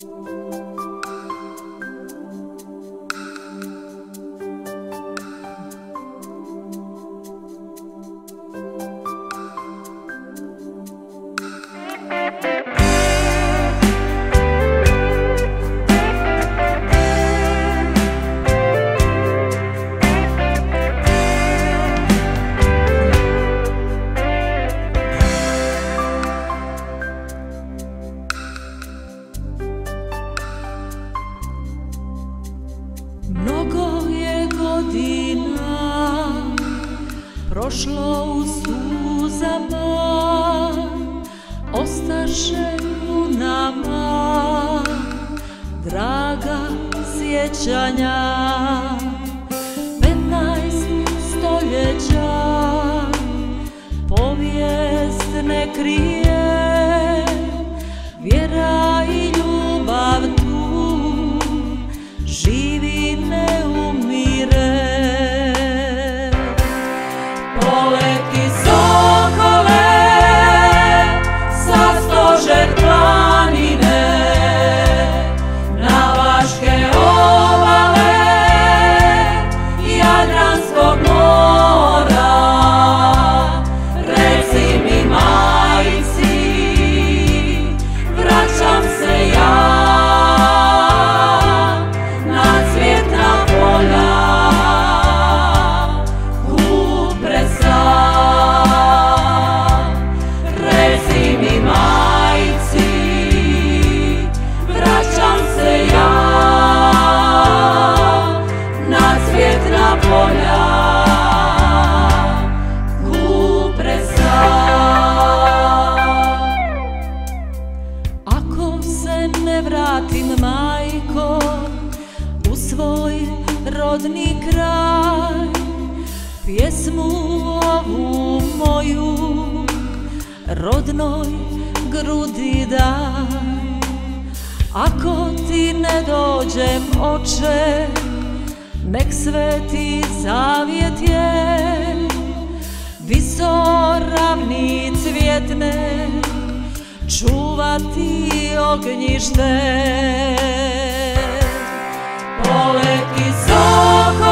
嗯。Godina prošlo u suzama, ostaše u nama draga sjećanja. Petnaest stoljeća povijest ne krije, rodni kraj Pjesmu ovu moju rodnoj grudi daj. Ako ti ne dođem oče nek sveti zavjet je Visoravni cvjetne čuvati ognjište Oleki Soho